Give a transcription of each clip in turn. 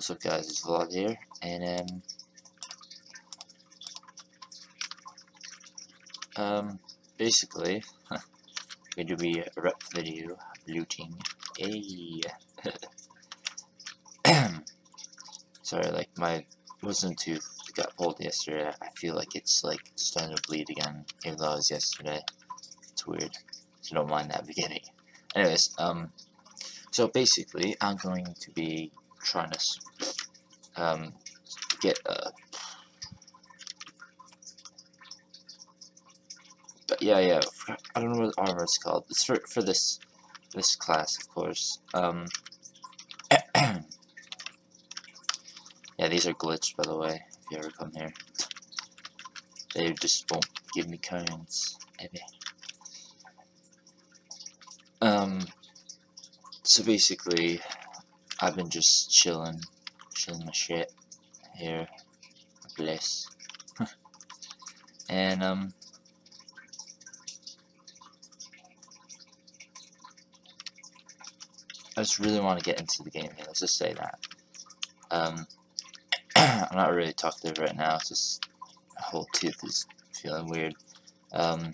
What's up guys, it's Vlad here, and um, um, basically, going to be a rep video looting a, sorry, like my wisdom tooth got pulled yesterday, I feel like it's like starting to bleed again, even though it was yesterday, it's weird, so don't mind that beginning. Anyways, um, so basically, I'm going to be trying to um, get a. But yeah, yeah. I don't know what armor is called. It's for for this this class, of course. Um. yeah, these are glitched, by the way. If you ever come here, they just won't give me coins. Maybe. Um. So basically, I've been just chilling, chilling my shit here, bliss, and um, I just really want to get into the game here. Let's just say that. Um, I'm not really talkative right now. It's just my whole tooth is feeling weird. Um,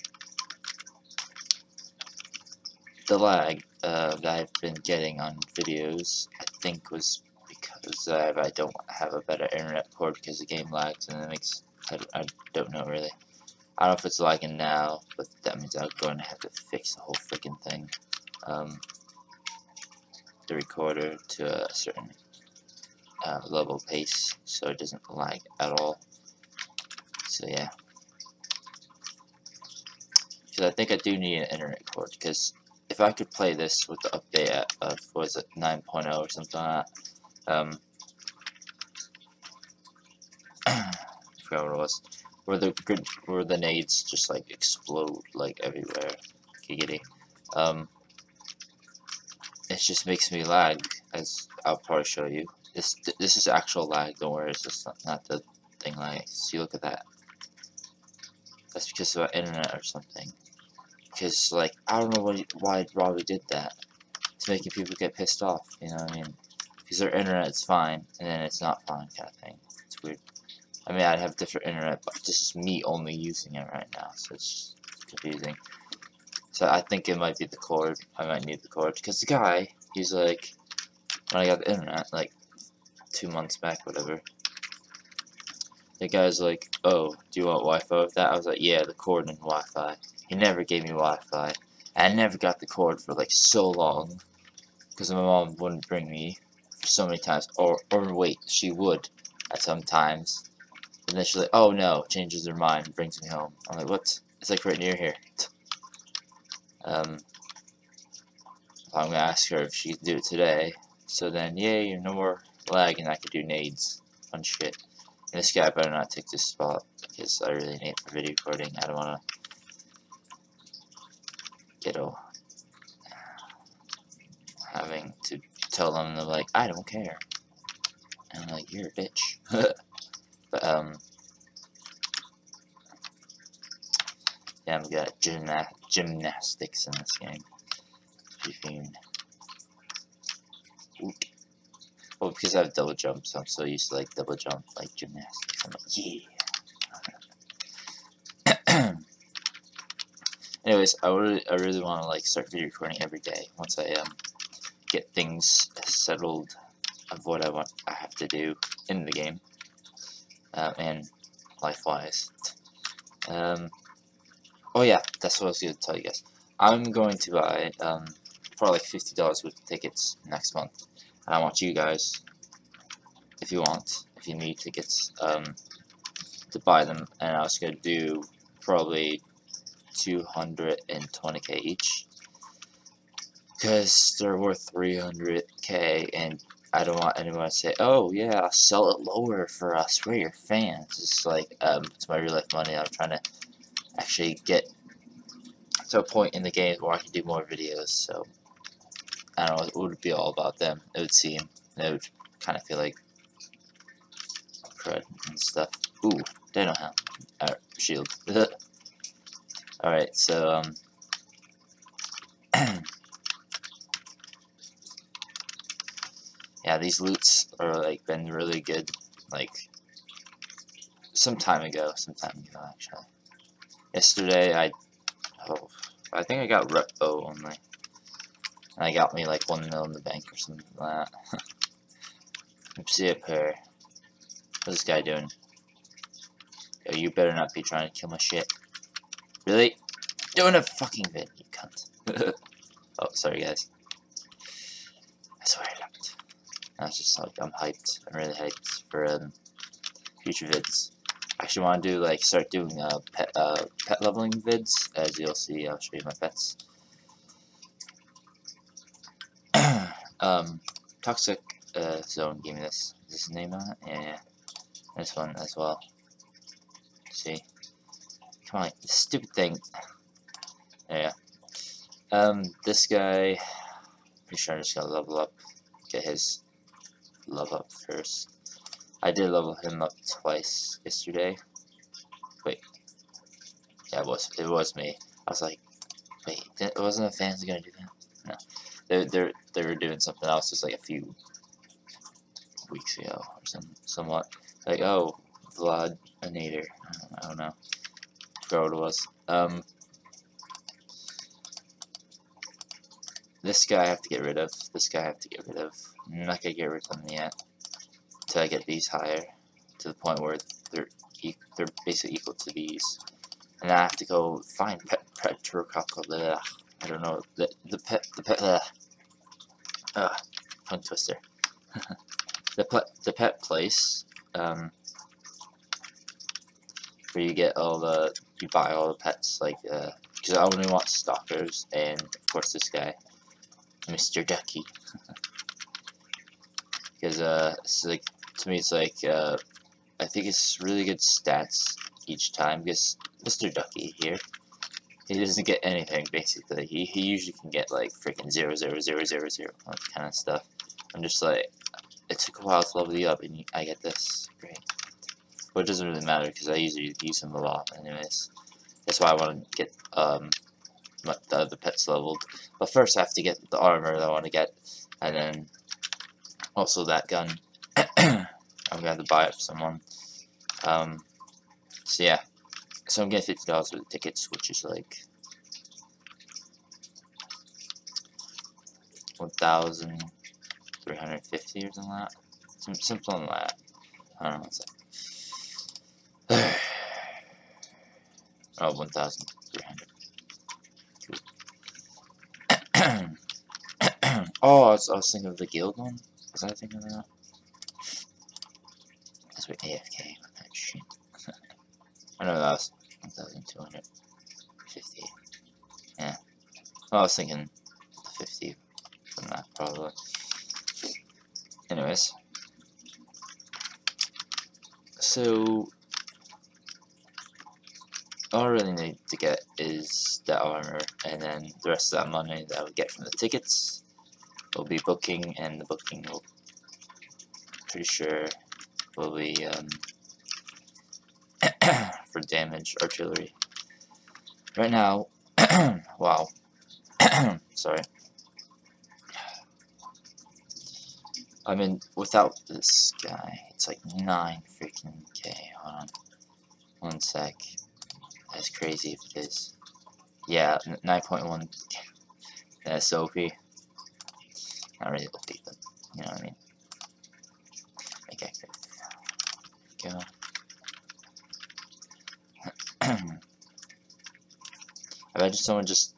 the lag uh, that I've been getting on videos, think was because uh, I don't have a better internet port because the game lags and it makes, I, I don't know really. I don't know if it's lagging now, but that means I'm going to have to fix the whole freaking thing. Um, the recorder to a certain uh, level pace so it doesn't lag at all. So yeah. Because I think I do need an internet cord because if I could play this with the update at, uh, was it 9.0 or something like that, um, I forgot what it was, where the where the nades just like explode like everywhere, giggity, um, it just makes me lag, as I'll probably show you, this, this is actual lag, don't worry, it's just not, not the thing like, see look at that, that's because of our internet or something. Because, like, I don't know what, why Robbie did that. It's making people get pissed off, you know what I mean? Because their internet's fine, and then it's not fine, kind of thing. It's weird. I mean, I have different internet, but this is me only using it right now, so it's confusing. So I think it might be the cord. I might need the cord. Because the guy, he's like, when I got the internet, like, two months back, whatever, the guy's like, oh, do you want Wi-Fi with that? I was like, yeah, the cord and Wi-Fi. He never gave me Wi-Fi. I never got the cord for like so long because my mom wouldn't bring me for so many times. Or, or wait, she would at some times. And then she's like, oh no, changes her mind, brings me home. I'm like, what? It's like right near here. Um, I'm gonna ask her if she can do it today. So then, yay, you're no more lag, and I can do nades. Fun shit. And this guy better not take this spot because I really need for video recording. I don't wanna kiddo having to tell them they're like, I don't care. And I'm like, you're a bitch. but um Yeah, we got gymna gymnastics in this game. Beefing. Well, because I have double jumps, I'm so used to like double jump, like gymnastics. I'm like, yeah. anyways, I really, I really want to like start video recording every day once I um get things settled of what I want I have to do in the game uh, and life-wise. Um, oh yeah, that's what I was going to tell you guys. I'm going to buy um, probably like fifty dollars worth of tickets next month, and I want you guys, if you want, if you need tickets, um, to buy them. And I was going to do probably 220k each. Because they're worth 300k and I don't want anyone to say oh yeah sell it lower for us. We're your fans. It's like um, it's my real life money. I'm trying to actually get to a point in the game where I can do more videos so I don't know it would be all about them it would seem it would kind of feel like crud and stuff ooh they don't have shield Alright, so, um, yeah, these loots are like been really good. Like some time ago, some time ago actually. Yesterday I, oh, I think I got repo only. And I got me like one mil in the bank or something like that. Oopsie up here. What's this guy doing? Yo, you better not be trying to kill my shit. Really? Doing a fucking vid, you cunt. oh, sorry guys. I swear I don't. That's just like, I'm hyped. I'm really hyped for um, future vids. I actually want to do, like, start doing uh, pet, uh, pet leveling vids. As you'll see, I'll show you my pets. Um, Toxic uh, Zone gave me this. Is this name on it? Yeah. This one as well. see. Come on, stupid thing. Yeah. Um, this guy, pretty sure I'm just gotta level up, get his love up first. I did level him up twice yesterday. Wait. Yeah, it was, it was me. I was like, wait, it wasn't the fans gonna do that? No. They, they they were doing something else just like a few weeks ago or some, somewhat. Like, oh, Vlad Anator. I don't know. I forgot what it was. Um, This guy I have to get rid of. This guy I have to get rid of. I'm not gonna get rid of them yet. Until I get these higher. To the point where they're e they're basically equal to these. And I have to go find pet. I don't know the the pet the pet uh, uh tongue twister. the pet the pet place um where you get all the you buy all the pets like uh because I only want stalkers and of course this guy Mr. Ducky. because uh, it's like to me, it's like uh, I think it's really good stats each time because Mr. Ducky here, he doesn't get anything basically. He he usually can get like freaking zero zero zero zero zero like kind of stuff. I'm just like, it took a while to level you up, and I get this. Great. But it doesn't really matter because I usually use him a lot, anyways. That's why I want to get um the other pets leveled. But first I have to get the armor that I want to get, and then also that gun. I'm gonna have to buy it for someone. Um, so yeah, so I'm getting fifty dollars for the tickets, which is like one thousand three hundred fifty or something like that. Some simple that. I don't know what's that. oh, one thousand three hundred. oh, I was, I was, thinking of the guild one. Was I thinking of that? That's with AFK. I know that was 1,250. Yeah. Well, I was thinking 50 from that, probably. Anyways. So, all I really need to get is that armor, and then the rest of that money that I would get from the tickets will be booking, and the booking will, pretty sure, will be um, for damage artillery. Right now, wow, sorry. I mean, without this guy, it's like 9 freaking K. Hold on. One sec. That's crazy if it is. Yeah, 9.1. That's OP. Not really OP, but you know what I mean. Okay, go. Imagine someone just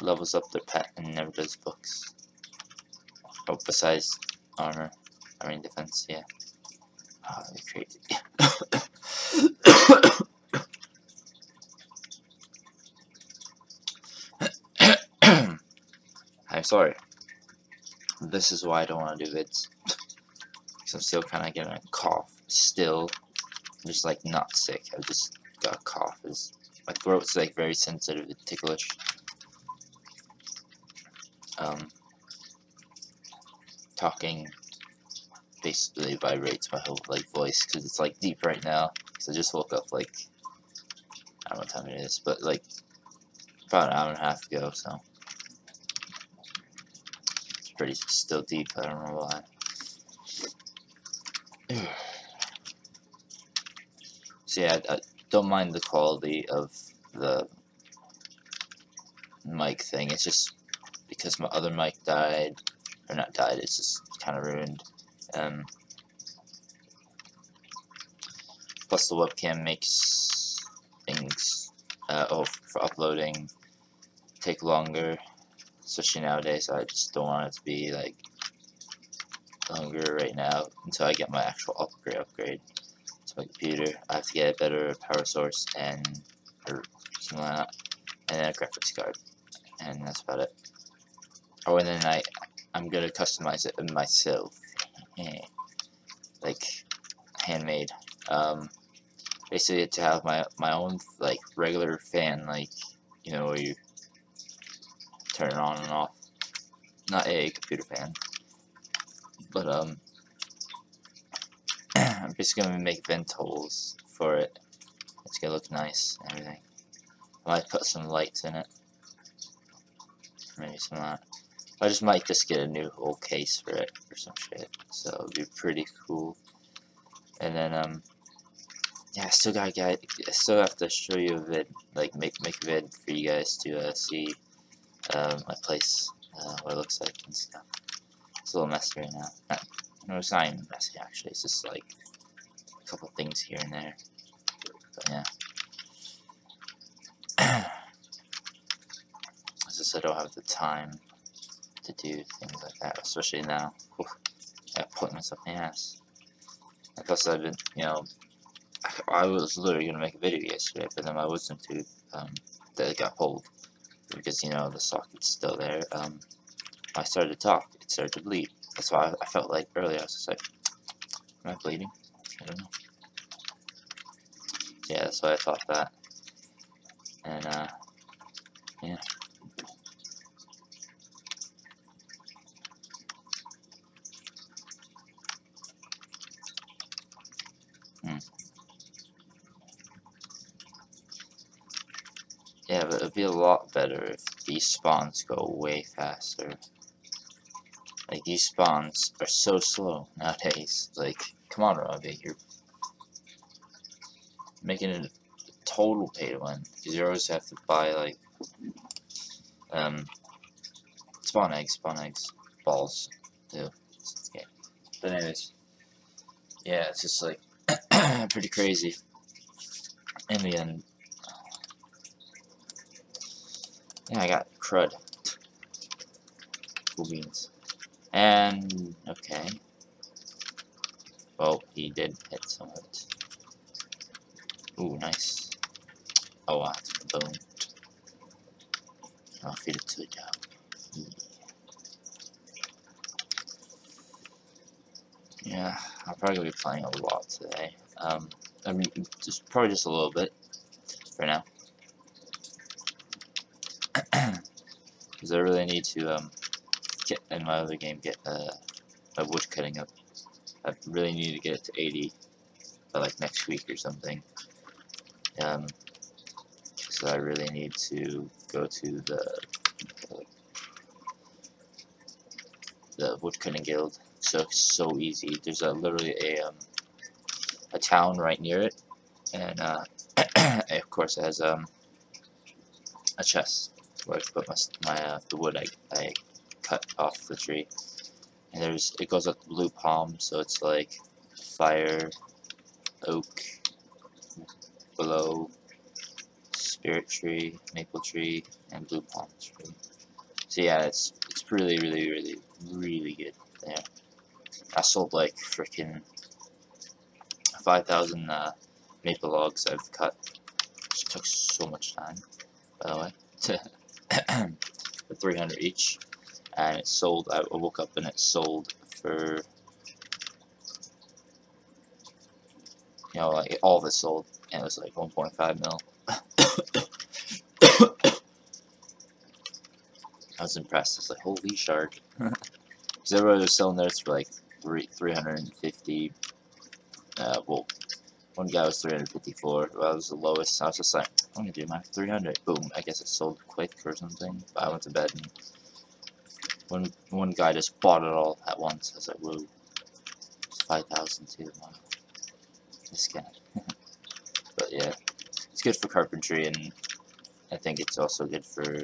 levels up their pet and never does books. Oh, besides armor, I mean defense, yeah. Oh, crazy. I'm sorry. This is why I don't want to do vids. Because I'm still kind of getting a cough. Still. I'm just like not sick. I just got a cough. It's, my throat's like very sensitive and ticklish. Um, talking basically vibrates my whole like voice because it's like deep right now. Because I just woke up like I don't know what time it is, but like about an hour and a half ago, so it's pretty still deep. I don't know why. so yeah, I, I don't mind the quality of the mic thing. It's just because my other mic died, or not died. It's just kind of ruined. Um, plus the webcam makes things uh, oh for uploading take longer, especially nowadays. So I just don't want it to be like longer right now until I get my actual upgrade upgrade computer. I have to get a better power source and or something like that, and a graphics card, and that's about it. Oh, and then I I'm gonna customize it myself, like handmade. Um, basically to have my my own like regular fan, like you know you turn it on and off. Not a computer fan, but um, I'm just gonna make vent holes for it. It's gonna look nice and everything. I might put some lights in it. Maybe some that. I just might just get a new whole case for it or some shit. So it'd be pretty cool. And then um yeah, I still gotta get I still have to show you a vid, like make make a vid for you guys to uh, see uh, my place, uh, what it looks like and stuff. It's a little messy right now. No, it's not even messy actually. It's just like couple things here and there. But yeah. I said, I don't have the time to do things like that, especially now. Oof, I put myself in the ass. Plus, I've been, you know, I was literally gonna make a video yesterday, but then my wisdom tooth um, that got pulled because you know the socket's still there. Um, I started to talk, it started to bleed. That's why I, I felt like earlier I was just like, am I bleeding? I don't know. Yeah, that's why I thought that. And uh, yeah. Hmm. Yeah, but it'd be a lot better if these spawns go way faster. Like, these spawns are so slow nowadays. Like, come on, Robbie, you're making it a total pay to win. Because you always have to buy, like, um, spawn eggs, spawn eggs, balls, too. Okay. But anyways, yeah, it's just, like, pretty crazy. In the end, Yeah, I got crud. Cool beans. And, okay. Well, he did hit some of it. Ooh, nice. Oh, wow, boom. I'll feed it to the dog. Yeah. I'm probably be playing a lot today. Um, I mean, just probably just a little bit for now. because I really need to um, get in my other game get uh, my wood cutting up. I really need to get it to 80 by like next week or something. Um, because I really need to go to the the woodcutting guild. So it's so easy. There's a, literally a um, a town right near it, and uh, of course it has um, a chest where I put my, my uh, the wood I, I cut off the tree. And there's it goes up blue palm, so it's like fire, oak, willow, spirit tree, maple tree, and blue palm tree. So yeah, it's it's really really really really good there. I sold like freaking five thousand uh, maple logs I've cut. Which took so much time, by the way. for 300 each and it sold I woke up and it sold for you know like all of it sold and it was like 1.5 mil I was impressed I was like holy shark because everybody was selling theirs for like three 350 uh, well one guy was 354 well, that was the lowest I was just like I'm gonna do my 300. Boom. I guess it sold quick or something. But I went to bed and one one guy just bought it all at once. I was like, whoa. It's 5,000 too. Wow. This guy. But yeah, it's good for carpentry, and I think it's also good for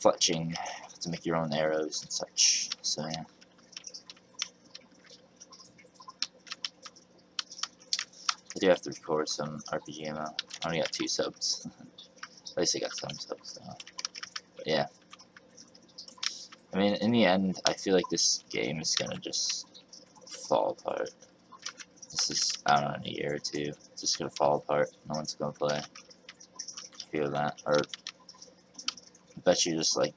fletching to make your own arrows and such. So yeah. I do have to record some RPG ammo. I only got two subs. At least I got some subs. But yeah. I mean, in the end, I feel like this game is gonna just fall apart. This is, I don't know, in a year or two, it's just gonna fall apart. No one's gonna play. Feel that. Or, I bet you just like,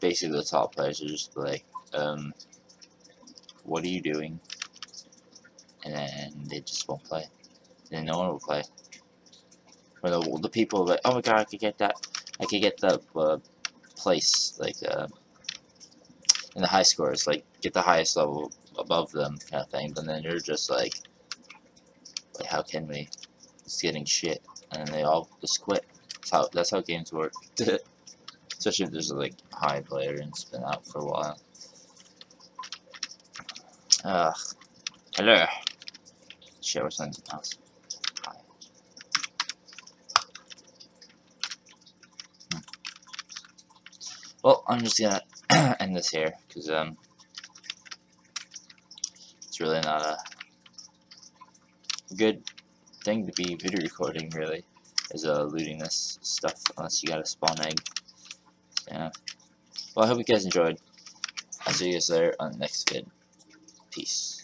basically the top players are just like, um, what are you doing? And then they just won't play. Then no one will play. Or the, the people like, oh my god, I could get that, I could get the uh, place, like, uh, in the high scores, like, get the highest level above them kind of thing, but then you're just like, like how can we? It's getting shit, and they all just quit. That's how that's how games work. Especially if there's a like high player and it's been out for a while. Ugh. Hello. Shit, something else? Hi. Hmm. Well, I'm just gonna end this here because um it's really not a good thing to be video recording, really, is uh, looting this stuff, unless you got a spawn egg. Yeah. Well, I hope you guys enjoyed. I'll see you guys later on the next vid. Peace.